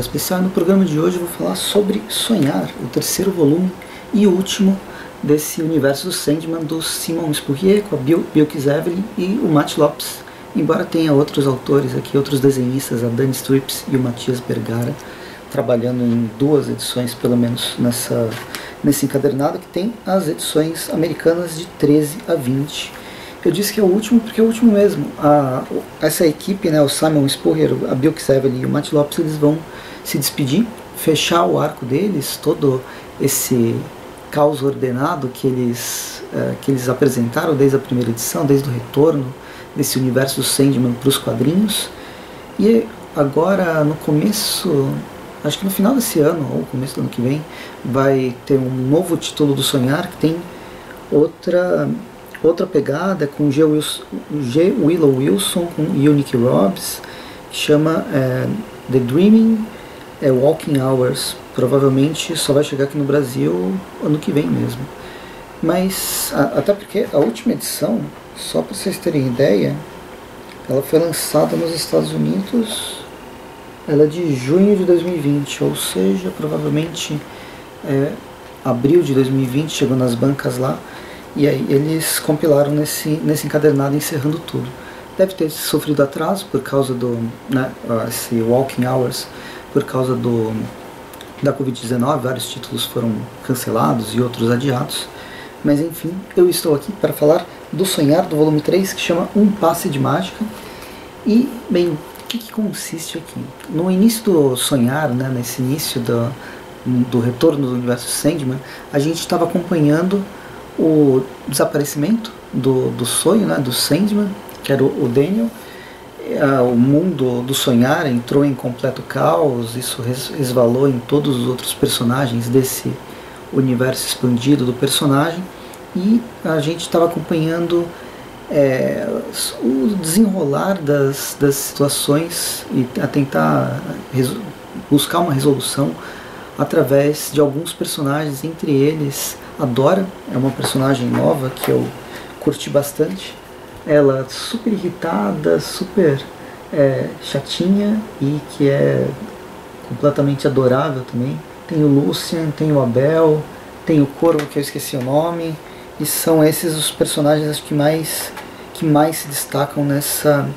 Especial. No programa de hoje eu vou falar sobre Sonhar, o terceiro volume e último desse universo do Sandman do Simon Spurrier com a Bill, Bill Evelyn e o Matt Lopes. Embora tenha outros autores aqui, outros desenhistas, a Dani Strips e o Matias Bergara, trabalhando em duas edições pelo menos nessa, nesse encadernado, que tem as edições americanas de 13 a 20 eu disse que é o último porque é o último mesmo. A, essa equipe, né, o Simon Spurrier, a Bill Kisevely e o Matt Lopes, eles vão se despedir, fechar o arco deles, todo esse caos ordenado que eles, uh, que eles apresentaram desde a primeira edição, desde o retorno desse universo do Sandman para os quadrinhos. E agora, no começo, acho que no final desse ano, ou começo do ano que vem, vai ter um novo título do Sonhar que tem outra Outra pegada com G. Wilson, G. Willow Wilson com Unique Robbs, que chama é, The Dreaming é, Walking Hours. Provavelmente só vai chegar aqui no Brasil ano que vem mesmo. Mas, a, até porque a última edição, só para vocês terem ideia, ela foi lançada nos Estados Unidos, ela é de junho de 2020, ou seja, provavelmente é, abril de 2020, chegou nas bancas lá. E aí eles compilaram nesse, nesse encadernado encerrando tudo. Deve ter sofrido atraso por causa do. Né, esse Walking Hours, por causa do da Covid-19, vários títulos foram cancelados e outros adiados. Mas enfim, eu estou aqui para falar do Sonhar, do volume 3, que chama Um Passe de Mágica. E, bem, o que, que consiste aqui? No início do Sonhar, né, nesse início do, do retorno do universo Sandman, a gente estava acompanhando o desaparecimento do, do sonho, né, do Sandman, que era o, o Daniel. O mundo do sonhar entrou em completo caos, isso resvalou em todos os outros personagens desse universo expandido do personagem e a gente estava acompanhando é, o desenrolar das, das situações e a tentar buscar uma resolução através de alguns personagens, entre eles a Dora é uma personagem nova que eu curti bastante. Ela super irritada, super é, chatinha e que é completamente adorável também. Tem o Lucian, tem o Abel, tem o Corvo que eu esqueci o nome. E são esses os personagens acho que mais que mais se destacam nessa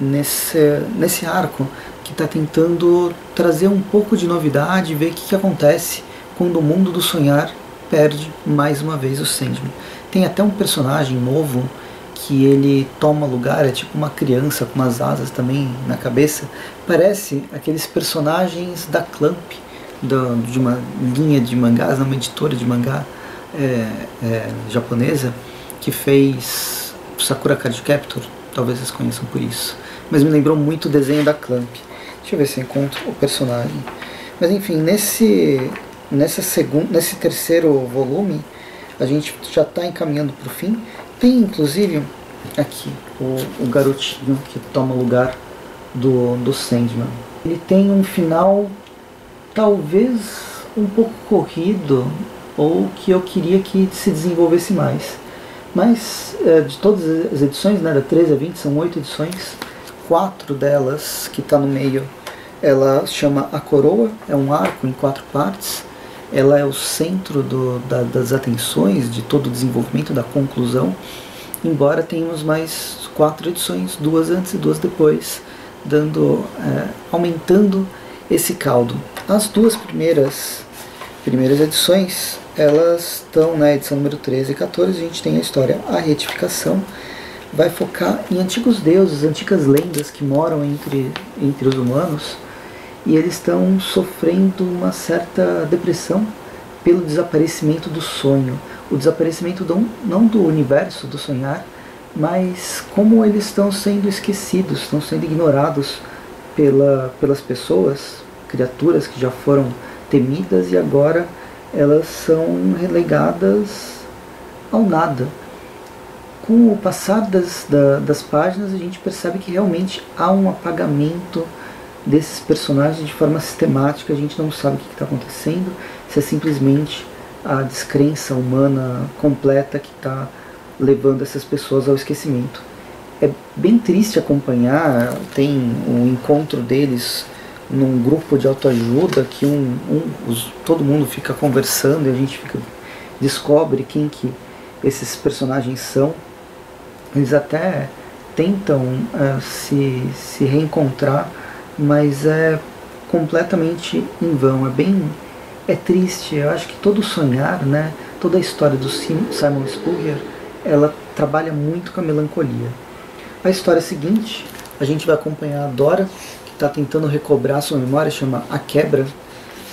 nesse nesse arco que está tentando trazer um pouco de novidade, ver o que, que acontece quando o mundo do sonhar perde mais uma vez o Sandman. Tem até um personagem novo que ele toma lugar, é tipo uma criança com umas asas também na cabeça. Parece aqueles personagens da Clamp, da, de uma linha de mangás, uma editora de mangá é, é, japonesa, que fez Sakura Card Captor, talvez vocês conheçam por isso. Mas me lembrou muito o desenho da Clamp. Deixa eu ver se eu encontro o personagem. Mas enfim, nesse nessa segundo, nesse terceiro volume, a gente já está encaminhando para o fim. Tem inclusive aqui o, o garotinho que toma lugar do, do Sandman. Ele tem um final talvez um pouco corrido ou que eu queria que se desenvolvesse mais. Mas é, de todas as edições, né, da 13 a 20, são oito edições, quatro delas que está no meio, ela chama A Coroa, é um arco em quatro partes ela é o centro do, da, das atenções de todo o desenvolvimento da conclusão, embora tenhamos mais quatro edições, duas antes e duas depois, dando, é, aumentando esse caldo. As duas primeiras, primeiras edições, elas estão na edição número 13 e 14, a gente tem a história A Retificação, vai focar em antigos deuses, antigas lendas que moram entre, entre os humanos, e eles estão sofrendo uma certa depressão pelo desaparecimento do sonho, o desaparecimento do, não do universo do sonhar, mas como eles estão sendo esquecidos, estão sendo ignorados pela, pelas pessoas, criaturas que já foram temidas e agora elas são relegadas ao nada. Com o passar das, da, das páginas, a gente percebe que realmente há um apagamento desses personagens de forma sistemática, a gente não sabe o que está acontecendo, se é simplesmente a descrença humana completa que está levando essas pessoas ao esquecimento. É bem triste acompanhar, tem o um encontro deles num grupo de autoajuda que um, um os, todo mundo fica conversando e a gente fica descobre quem que esses personagens são. Eles até tentam uh, se, se reencontrar, mas é completamente em vão. É bem é triste. Eu acho que todo sonhar, né, toda a história do Simon Spurrier, ela trabalha muito com a melancolia. A história seguinte, a gente vai acompanhar a Dora, que está tentando recobrar sua memória, chama A Quebra.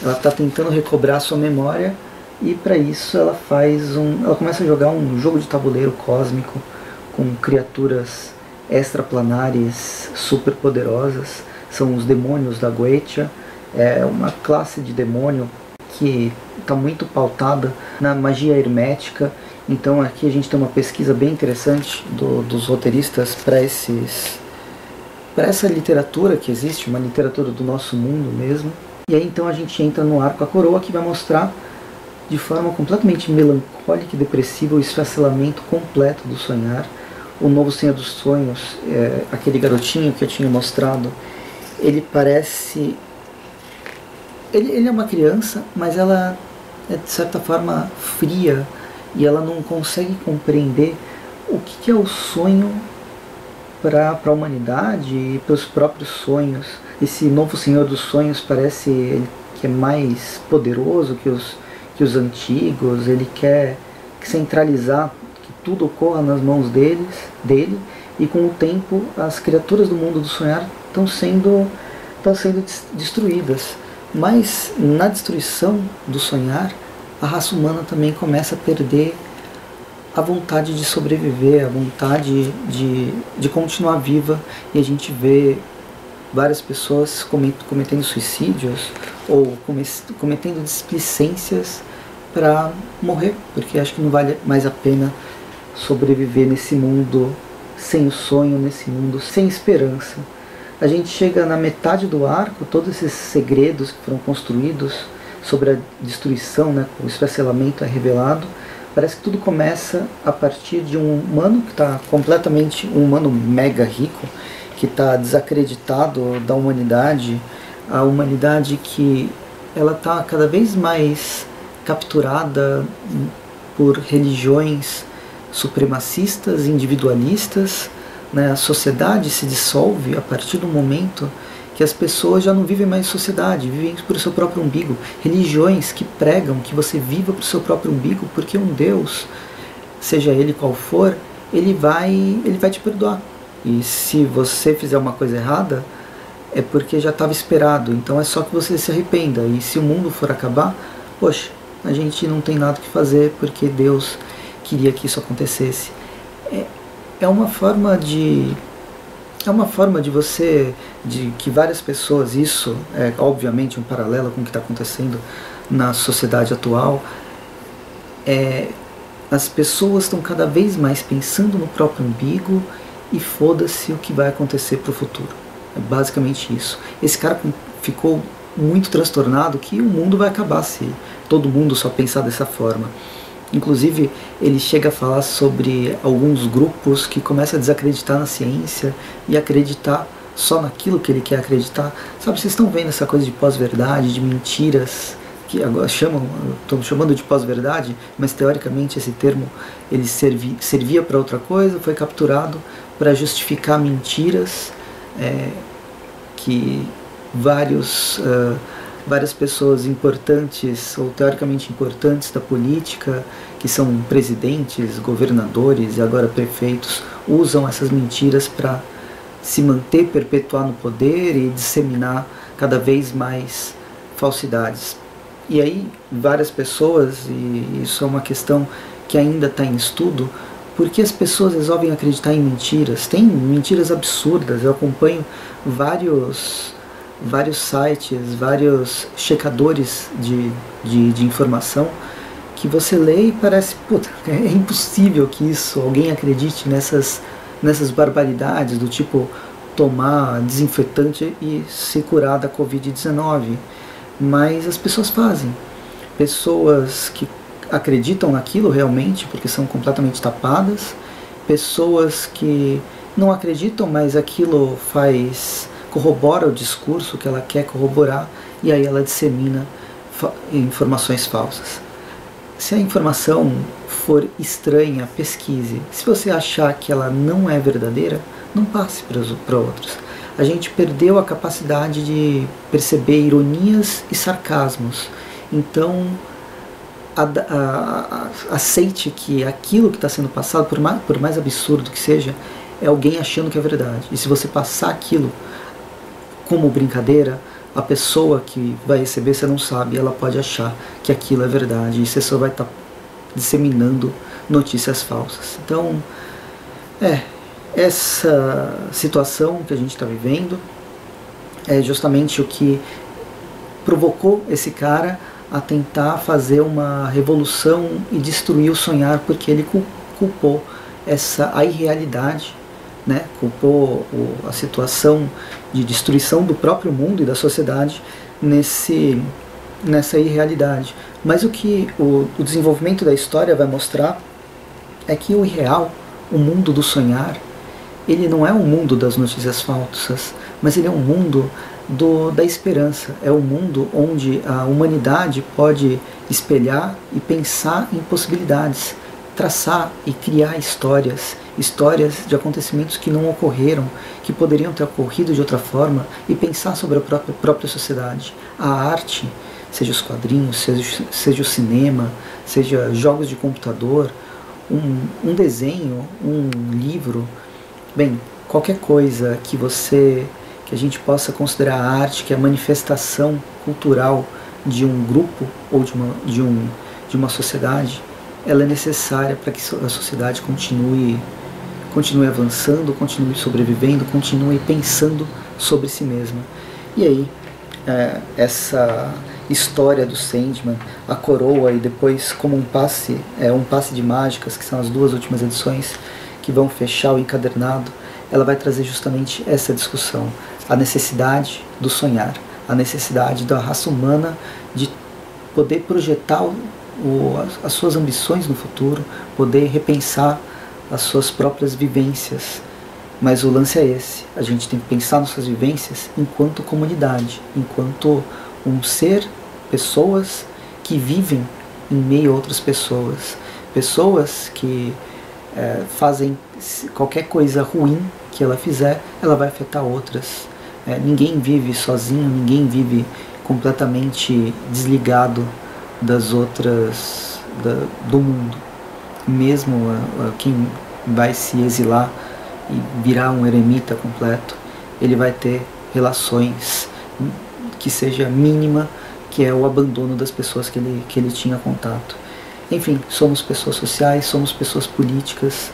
Ela está tentando recobrar sua memória e para isso ela faz um, ela começa a jogar um jogo de tabuleiro cósmico com criaturas extraplanares super poderosas. São os demônios da Goetia. É uma classe de demônio que está muito pautada na magia hermética. Então aqui a gente tem uma pesquisa bem interessante do, dos roteiristas para esses para essa literatura que existe, uma literatura do nosso mundo mesmo. E aí então a gente entra no arco a coroa que vai mostrar de forma completamente melancólica e depressiva o esfacelamento completo do sonhar. O novo Senhor dos Sonhos, é, aquele garotinho que eu tinha mostrado, ele parece ele, ele é uma criança, mas ela é de certa forma fria e ela não consegue compreender o que, que é o sonho para a humanidade e para os próprios sonhos. Esse novo Senhor dos Sonhos parece que é mais poderoso que os, que os antigos, ele quer centralizar que tudo ocorra nas mãos deles, dele, e com o tempo as criaturas do mundo do sonhar estão sendo, estão sendo destruídas. Mas na destruição do sonhar, a raça humana também começa a perder a vontade de sobreviver, a vontade de, de continuar viva, e a gente vê várias pessoas cometendo suicídios ou cometendo displicências para morrer, porque acho que não vale mais a pena sobreviver nesse mundo sem o sonho, nesse mundo sem esperança a gente chega na metade do arco, todos esses segredos que foram construídos sobre a destruição, né, o esfacelamento é revelado. Parece que tudo começa a partir de um humano que está completamente, um humano mega rico, que está desacreditado da humanidade, a humanidade que ela está cada vez mais capturada por religiões supremacistas, individualistas, né, a sociedade se dissolve a partir do momento que as pessoas já não vivem mais em sociedade, vivem por seu próprio umbigo. Religiões que pregam que você viva por seu próprio umbigo, porque um Deus, seja ele qual for, ele vai, ele vai te perdoar. E se você fizer uma coisa errada, é porque já estava esperado. Então é só que você se arrependa. E se o mundo for acabar, poxa, a gente não tem nada que fazer porque Deus queria que isso acontecesse. É, é uma forma de é uma forma de você de que várias pessoas isso é obviamente um paralelo com o que está acontecendo na sociedade atual é as pessoas estão cada vez mais pensando no próprio umbigo e foda-se o que vai acontecer para o futuro. É basicamente isso. Esse cara ficou muito transtornado que o mundo vai acabar se todo mundo só pensar dessa forma Inclusive, ele chega a falar sobre alguns grupos que começam a desacreditar na ciência e acreditar só naquilo que ele quer acreditar. Sabe, vocês estão vendo essa coisa de pós-verdade, de mentiras, que agora chamam, estão chamando de pós-verdade, mas teoricamente esse termo ele servi, servia para outra coisa, foi capturado para justificar mentiras é, que vários uh, várias pessoas importantes ou teoricamente importantes da política, que são presidentes, governadores e agora prefeitos, usam essas mentiras para se manter, perpetuar no poder e disseminar cada vez mais falsidades. E aí, várias pessoas, e isso é uma questão que ainda está em estudo, porque as pessoas resolvem acreditar em mentiras. Tem mentiras absurdas. Eu acompanho vários vários sites, vários checadores de, de, de informação que você lê e parece, puta, é impossível que isso, alguém acredite nessas, nessas barbaridades do tipo tomar desinfetante e se curar da Covid-19. Mas as pessoas fazem. Pessoas que acreditam naquilo realmente, porque são completamente tapadas, pessoas que não acreditam, mas aquilo faz corrobora o discurso que ela quer corroborar e aí ela dissemina informações falsas. Se a informação for estranha, pesquise. Se você achar que ela não é verdadeira, não passe para outros. A gente perdeu a capacidade de perceber ironias e sarcasmos. Então, a, a, a, aceite que aquilo que está sendo passado, por mais, por mais absurdo que seja, é alguém achando que é verdade. E se você passar aquilo como brincadeira, a pessoa que vai receber você não sabe, ela pode achar que aquilo é verdade e você só vai estar tá disseminando notícias falsas. Então, é, essa situação que a gente está vivendo é justamente o que provocou esse cara a tentar fazer uma revolução e destruir o sonhar porque ele culpou essa irrealidade né, culpou a situação de destruição do próprio mundo e da sociedade nesse, nessa irrealidade. Mas o que o, o desenvolvimento da história vai mostrar é que o irreal, o mundo do sonhar, ele não é um mundo das notícias falsas, mas ele é um mundo do, da esperança. É um mundo onde a humanidade pode espelhar e pensar em possibilidades, traçar e criar histórias histórias de acontecimentos que não ocorreram, que poderiam ter ocorrido de outra forma e pensar sobre a própria, própria sociedade. A arte, seja os quadrinhos, seja, seja o cinema, seja jogos de computador, um, um desenho, um livro, bem, qualquer coisa que você que a gente possa considerar arte que é a manifestação cultural de um grupo ou de uma, de um, de uma sociedade, ela é necessária para que a sociedade continue continue avançando, continue sobrevivendo, continue pensando sobre si mesma. E aí, é, essa história do Sandman, a coroa e depois como um passe, é um passe de mágicas, que são as duas últimas edições que vão fechar o encadernado, ela vai trazer justamente essa discussão, a necessidade do sonhar, a necessidade da raça humana de poder projetar o, as suas ambições no futuro, poder repensar as suas próprias vivências. Mas o lance é esse: a gente tem que pensar nossas vivências enquanto comunidade, enquanto um ser, pessoas que vivem em meio a outras pessoas, pessoas que é, fazem qualquer coisa ruim que ela fizer, ela vai afetar outras. É, ninguém vive sozinho, ninguém vive completamente desligado das outras da, do mundo mesmo quem vai se exilar e virar um eremita completo, ele vai ter relações que seja mínima, que é o abandono das pessoas que ele, que ele tinha contato. Enfim, somos pessoas sociais, somos pessoas políticas,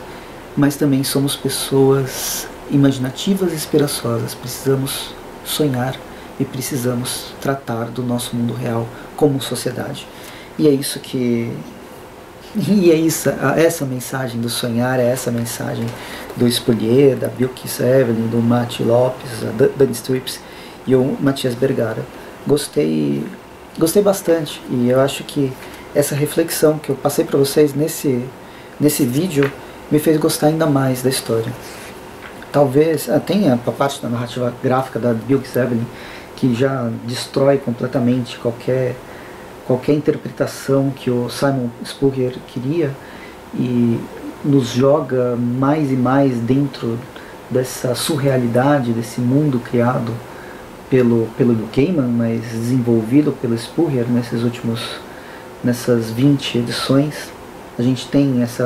mas também somos pessoas imaginativas e esperançosas. Precisamos sonhar e precisamos tratar do nosso mundo real como sociedade. E é isso que e é isso, essa mensagem do sonhar, é essa mensagem do Spolier, da Bilkis Evelyn, do Mati Lopes, da Dani Strips e o Matias Bergara. Gostei, gostei bastante e eu acho que essa reflexão que eu passei para vocês nesse, nesse vídeo me fez gostar ainda mais da história. Talvez ah, tenha a parte da narrativa gráfica da Bilkis Evelyn que já destrói completamente qualquer qualquer interpretação que o Simon Spurrier queria e nos joga mais e mais dentro dessa surrealidade, desse mundo criado pelo, pelo Neil Gaiman, mas desenvolvido pelo Spurrier nesses últimos, nessas 20 edições. A gente tem esse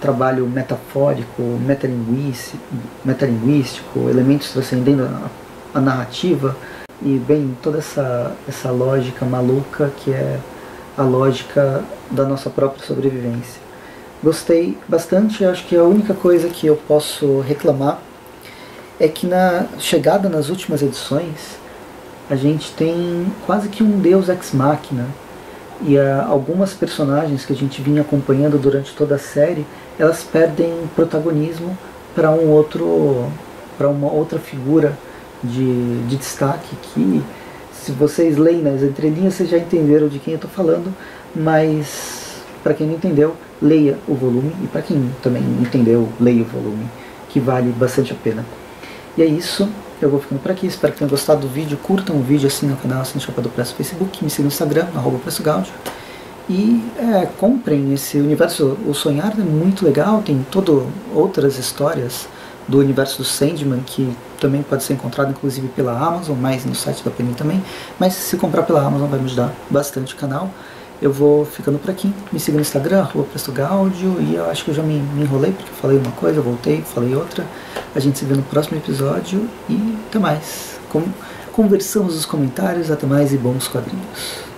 trabalho metafórico, metalinguístico, metalinguístico elementos transcendendo a, a narrativa, e bem, toda essa, essa lógica maluca que é a lógica da nossa própria sobrevivência. Gostei bastante, acho que a única coisa que eu posso reclamar é que na chegada nas últimas edições a gente tem quase que um deus ex machina e uh, algumas personagens que a gente vinha acompanhando durante toda a série elas perdem protagonismo para um outro para uma outra figura de, de destaque que, se vocês leem nas entrelinhas, vocês já entenderam de quem eu estou falando, mas para quem não entendeu, leia o volume, e para quem também entendeu, leia o volume, que vale bastante a pena. E é isso. Eu vou ficando por aqui, espero que tenham gostado do vídeo. Curtam o vídeo, assinem o canal, assinem o Chapa do Preço no Facebook, me sigam no Instagram, arroba Preço Gaudio. E é, comprem esse universo. O Sonhar é muito legal, tem todo outras histórias do universo do Sandman que também pode ser encontrado inclusive pela Amazon, mas no site da Panini também. Mas se comprar pela Amazon vai me ajudar bastante o canal. Eu vou ficando por aqui. Me siga no Instagram, arroba Gaudio, e eu acho que eu já me, me enrolei porque eu falei uma coisa, voltei, falei outra. A gente se vê no próximo episódio e até mais. Com, conversamos nos comentários, até mais e bons quadrinhos.